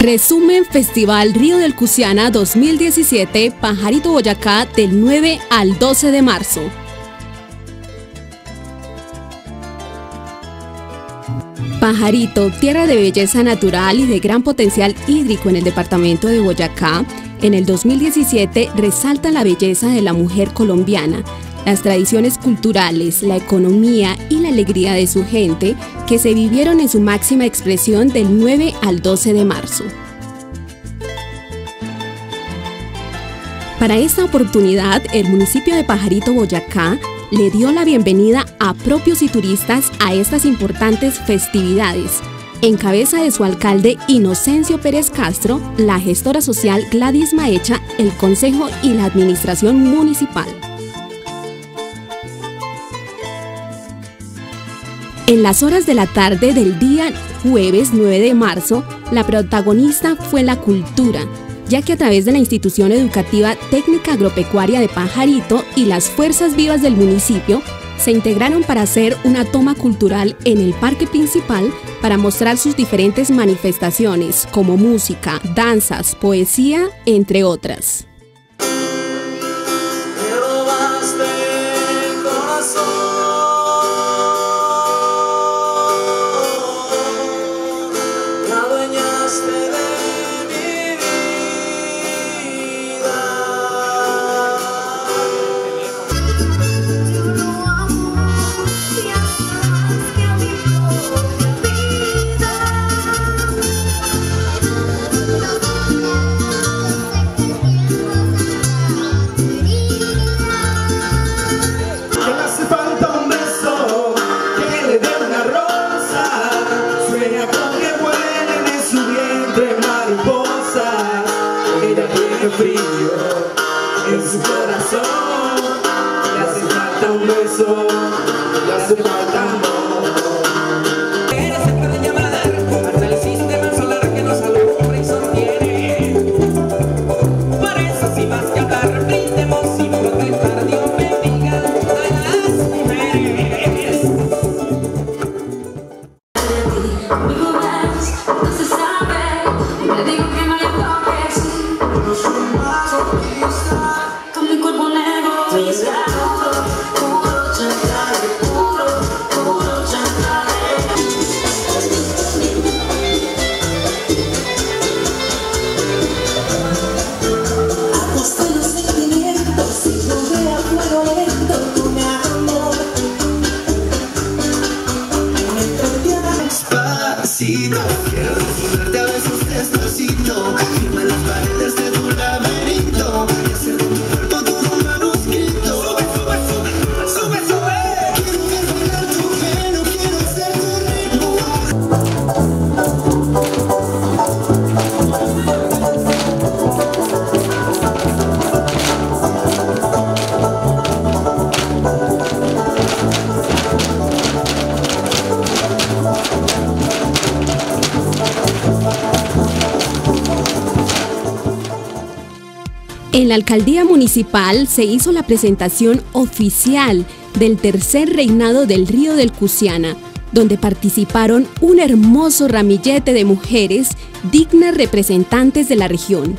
Resumen Festival Río del Cusiana 2017 Pajarito Boyacá del 9 al 12 de marzo. Pajarito, tierra de belleza natural y de gran potencial hídrico en el departamento de Boyacá, en el 2017 resalta la belleza de la mujer colombiana, las tradiciones culturales, la economía y la alegría de su gente que se vivieron en su máxima expresión del 9 al 12 de marzo. Para esta oportunidad, el municipio de Pajarito, Boyacá, le dio la bienvenida a propios y turistas a estas importantes festividades. En cabeza de su alcalde Inocencio Pérez Castro, la gestora social Gladys Maecha, el Consejo y la Administración Municipal. En las horas de la tarde del día jueves 9 de marzo, la protagonista fue la cultura, ya que a través de la institución educativa técnica agropecuaria de Pajarito y las fuerzas vivas del municipio, se integraron para hacer una toma cultural en el parque principal para mostrar sus diferentes manifestaciones como música, danzas, poesía, entre otras. La alcaldía municipal se hizo la presentación oficial del tercer reinado del río del Cusiana, donde participaron un hermoso ramillete de mujeres dignas representantes de la región.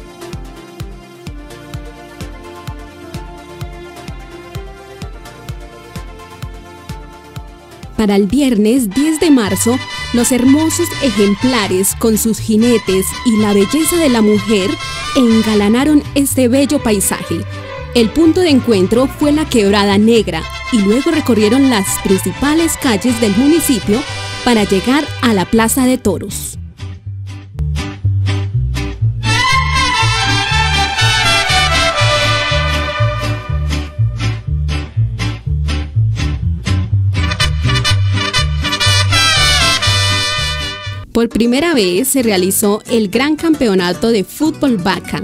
Para el viernes 10 de marzo, los hermosos ejemplares con sus jinetes y la belleza de la mujer engalanaron este bello paisaje. El punto de encuentro fue la Quebrada Negra y luego recorrieron las principales calles del municipio para llegar a la Plaza de Toros. Por primera vez se realizó el Gran Campeonato de Fútbol Vaca,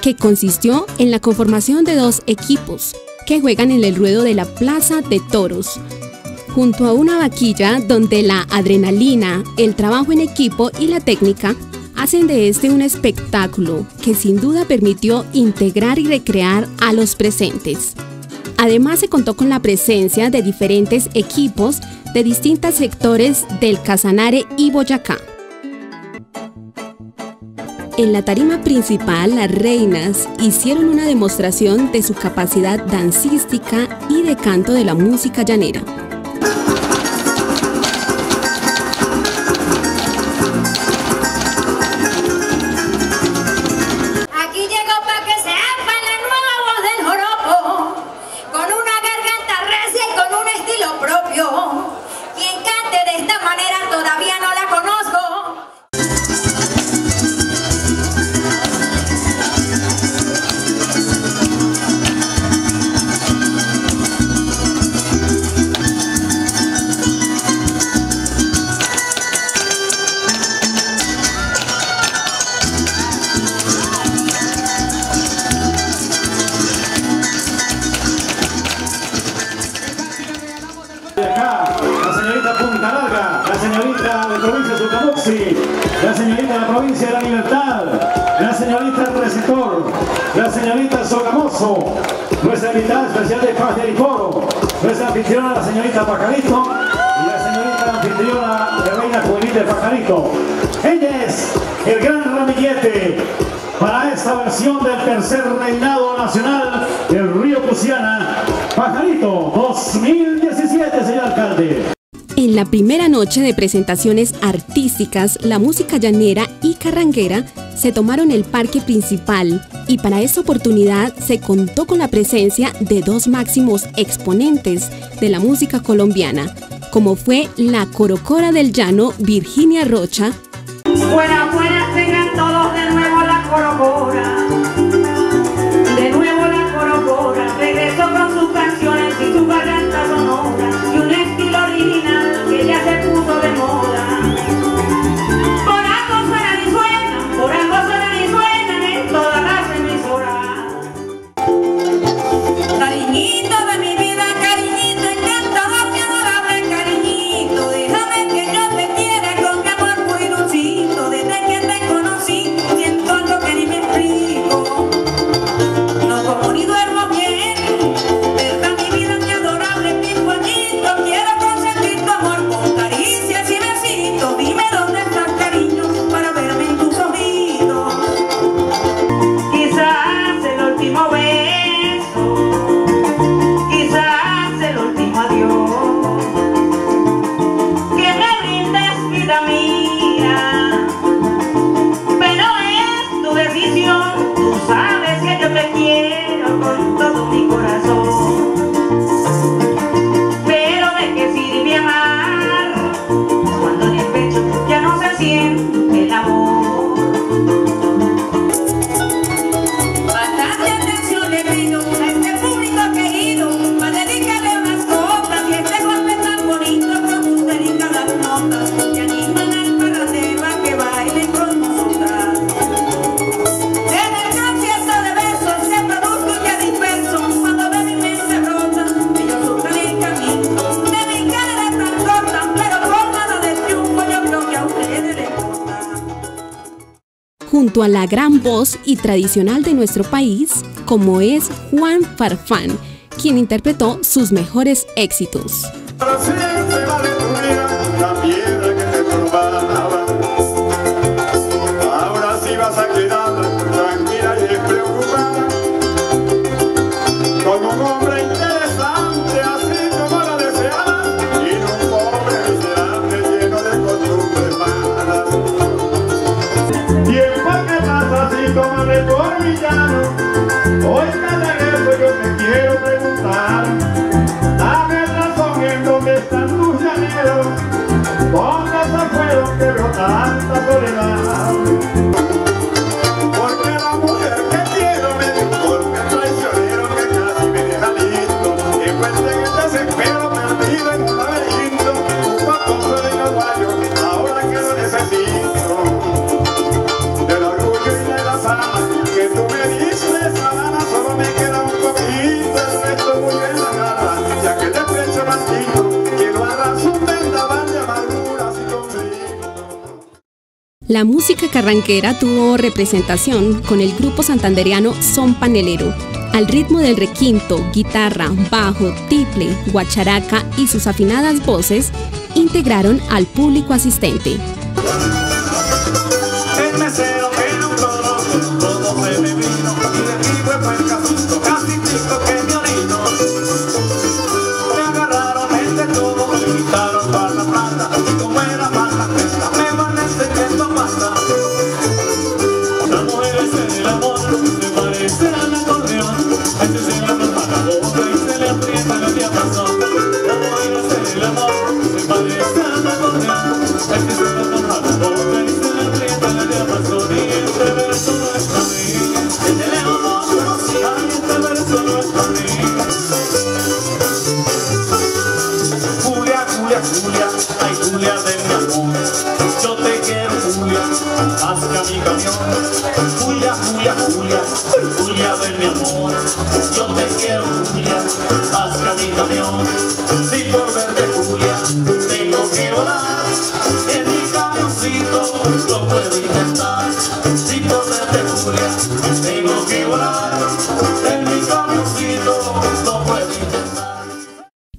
que consistió en la conformación de dos equipos que juegan en el ruedo de la Plaza de Toros, junto a una vaquilla donde la adrenalina, el trabajo en equipo y la técnica hacen de este un espectáculo que sin duda permitió integrar y recrear a los presentes. Además se contó con la presencia de diferentes equipos de distintos sectores del Casanare y Boyacá. En la tarima principal, las reinas hicieron una demostración de su capacidad danzística y de canto de la música llanera. Aquí llego para que se haga la nueva voz del joropo, con una garganta recia y con un estilo propio, quien cante de esta manera. Jardín del Pajarito. Ella es el gran ramillete para esta versión del tercer reinado nacional del Río Prusiana, Pajarito 2010. En la primera noche de presentaciones artísticas, la música llanera y carranguera se tomaron el parque principal y para esta oportunidad se contó con la presencia de dos máximos exponentes de la música colombiana, como fue la corocora del llano Virginia Rocha. Fuera, fuera, vengan todos de nuevo la corocora. la gran voz y tradicional de nuestro país, como es Juan Farfán, quien interpretó sus mejores éxitos. La música carranquera tuvo representación con el grupo santandereano Son Panelero, al ritmo del requinto, guitarra, bajo, tiple, guacharaca y sus afinadas voces, integraron al público asistente.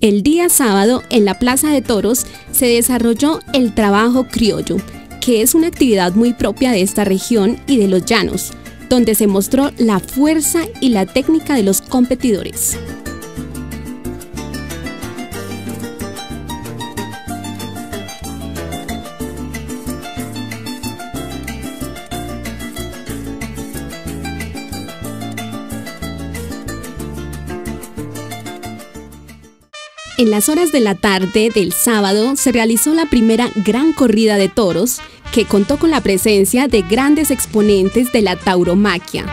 El día sábado, en la Plaza de Toros, se desarrolló el trabajo criollo, que es una actividad muy propia de esta región y de los llanos, donde se mostró la fuerza y la técnica de los competidores. En las horas de la tarde del sábado se realizó la primera gran corrida de toros que contó con la presencia de grandes exponentes de la tauromaquia.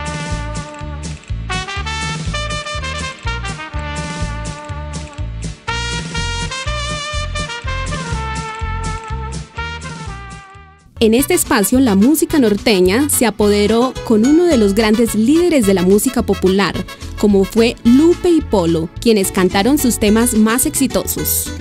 En este espacio, la música norteña se apoderó con uno de los grandes líderes de la música popular, como fue Lupe y Polo, quienes cantaron sus temas más exitosos.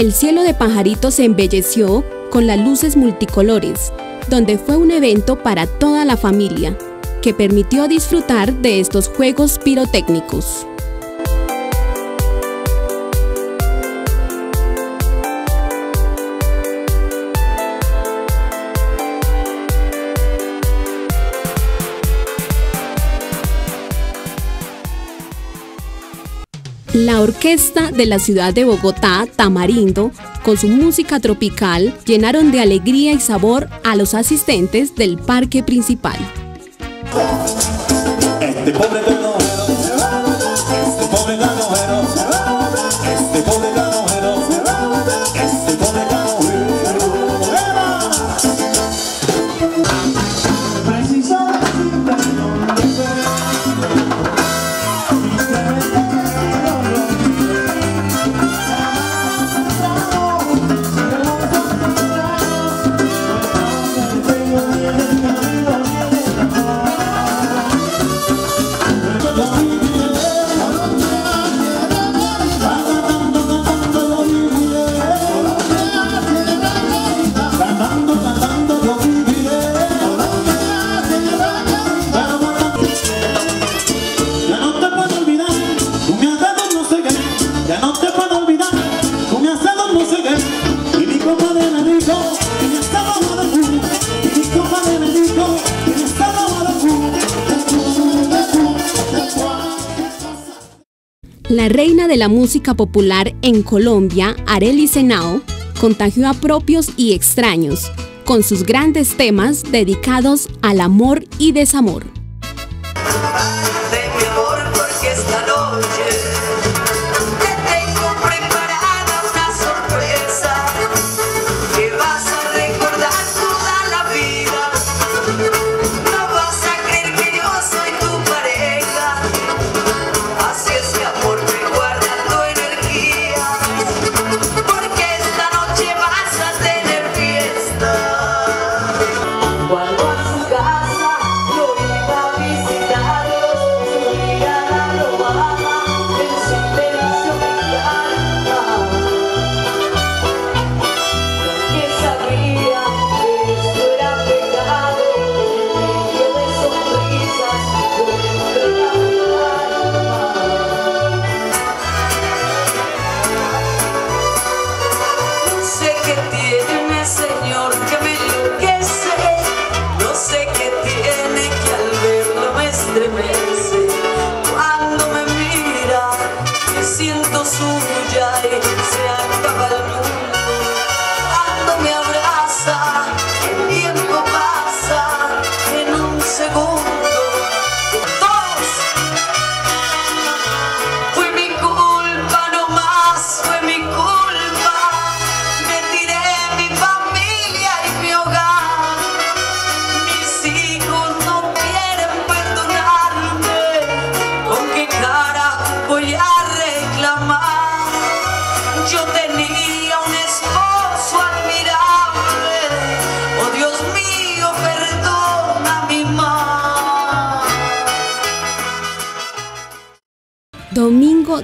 El cielo de pajaritos se embelleció con las luces multicolores, donde fue un evento para toda la familia, que permitió disfrutar de estos juegos pirotécnicos. La orquesta de la ciudad de Bogotá, Tamarindo, con su música tropical, llenaron de alegría y sabor a los asistentes del parque principal. Este La reina de la música popular en Colombia, Arely Senao, contagió a propios y extraños con sus grandes temas dedicados al amor y desamor.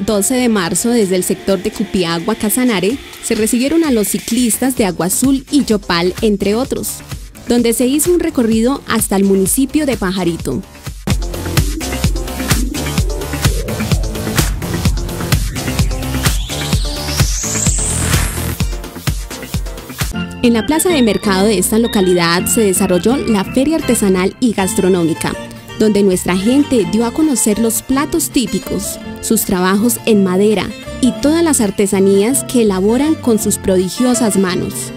12 de marzo, desde el sector de Cupiagua, Casanare, se recibieron a los ciclistas de Agua Azul y Yopal, entre otros, donde se hizo un recorrido hasta el municipio de Pajarito. En la plaza de mercado de esta localidad se desarrolló la feria artesanal y gastronómica, donde nuestra gente dio a conocer los platos típicos, sus trabajos en madera y todas las artesanías que elaboran con sus prodigiosas manos.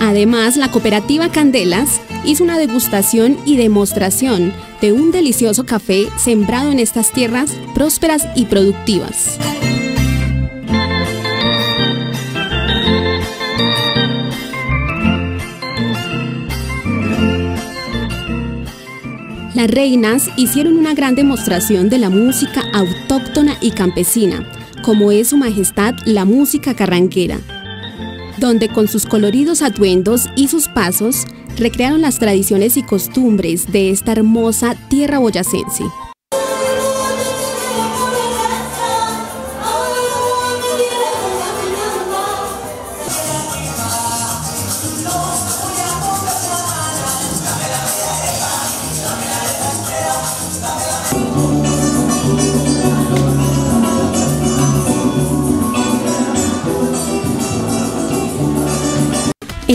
Además, la cooperativa Candelas hizo una degustación y demostración de un delicioso café sembrado en estas tierras prósperas y productivas. Las reinas hicieron una gran demostración de la música autóctona y campesina, como es su majestad la música carranquera, donde con sus coloridos atuendos y sus pasos recrearon las tradiciones y costumbres de esta hermosa tierra boyacense.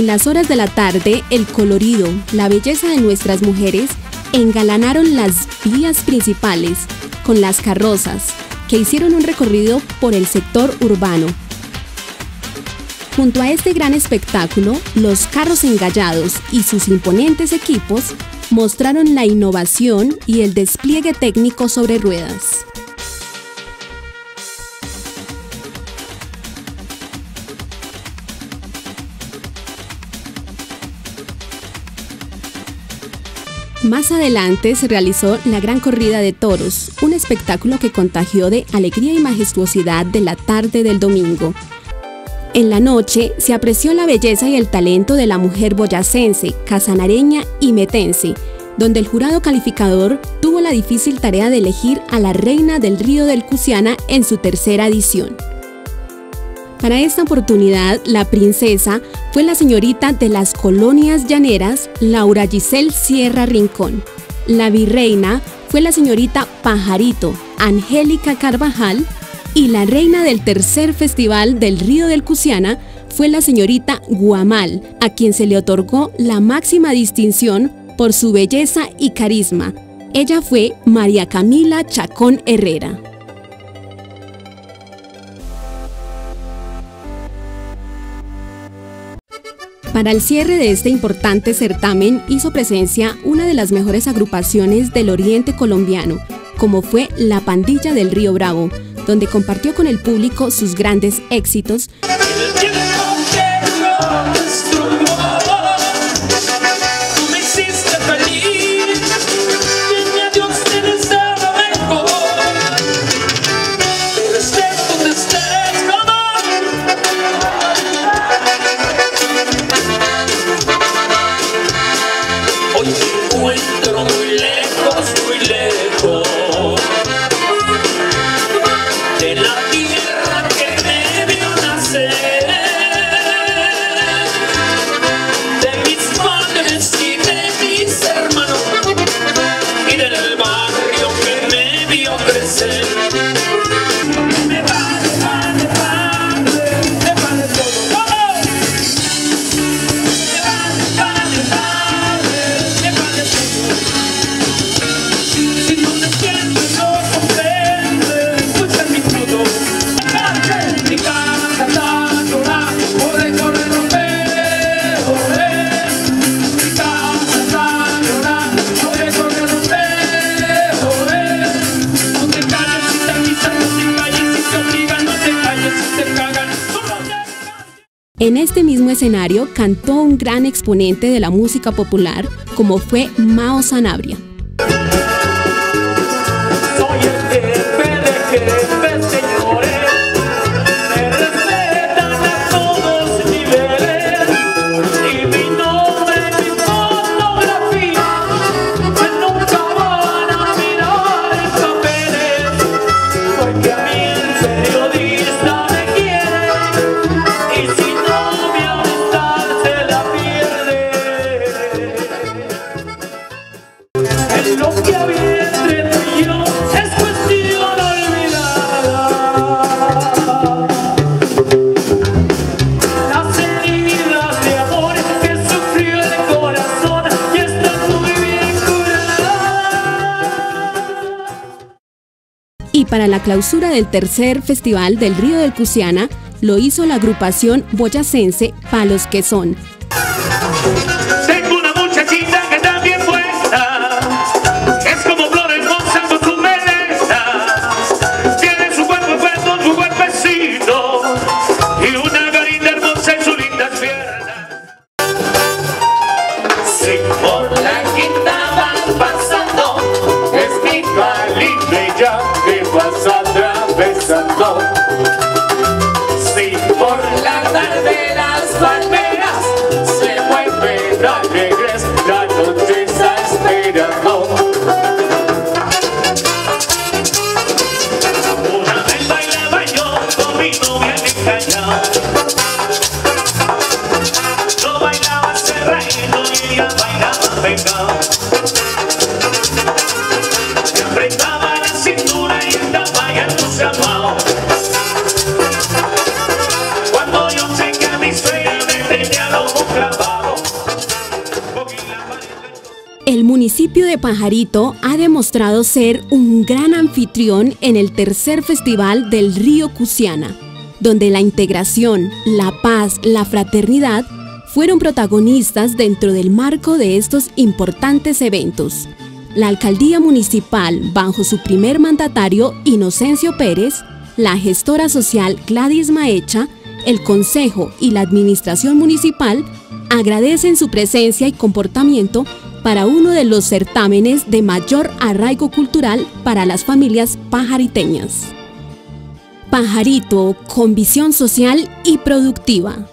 En las horas de la tarde, el colorido, la belleza de nuestras mujeres engalanaron las vías principales con las carrozas, que hicieron un recorrido por el sector urbano. Junto a este gran espectáculo, los carros engallados y sus imponentes equipos mostraron la innovación y el despliegue técnico sobre ruedas. Más adelante se realizó la Gran Corrida de Toros, un espectáculo que contagió de alegría y majestuosidad de la tarde del domingo. En la noche se apreció la belleza y el talento de la mujer boyacense, casanareña y metense, donde el jurado calificador tuvo la difícil tarea de elegir a la reina del río del Cusiana en su tercera edición. Para esta oportunidad, la princesa fue la señorita de las colonias llaneras, Laura Giselle Sierra Rincón. La virreina fue la señorita Pajarito, Angélica Carvajal. Y la reina del tercer festival del Río del Cusiana fue la señorita Guamal, a quien se le otorgó la máxima distinción por su belleza y carisma. Ella fue María Camila Chacón Herrera. Para el cierre de este importante certamen hizo presencia una de las mejores agrupaciones del oriente colombiano, como fue La Pandilla del Río Bravo, donde compartió con el público sus grandes éxitos escenario cantó un gran exponente de la música popular como fue Mao Sanabria. Clausura del tercer festival del Río del Cusiana, lo hizo la agrupación boyacense Palos que Son, Pajarito ha demostrado ser un gran anfitrión en el tercer festival del Río Cusiana, donde la integración, la paz, la fraternidad fueron protagonistas dentro del marco de estos importantes eventos. La alcaldía municipal, bajo su primer mandatario Inocencio Pérez, la gestora social Gladys Maecha, el consejo y la administración municipal agradecen su presencia y comportamiento para uno de los certámenes de mayor arraigo cultural para las familias pajariteñas. Pajarito con visión social y productiva.